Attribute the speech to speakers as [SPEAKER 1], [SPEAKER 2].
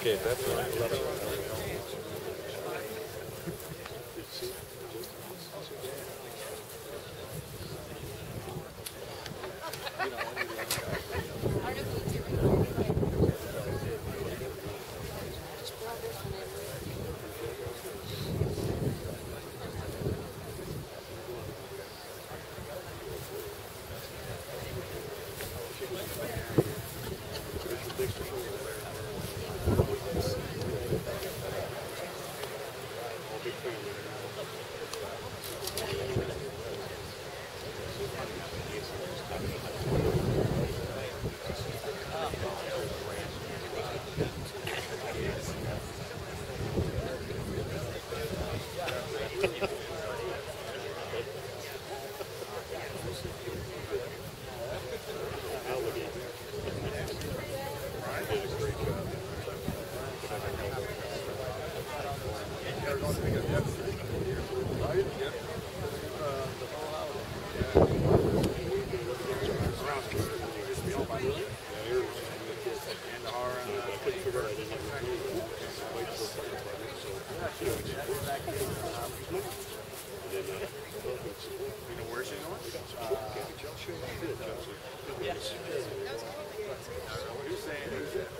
[SPEAKER 1] Okay, that's all right.
[SPEAKER 2] Takes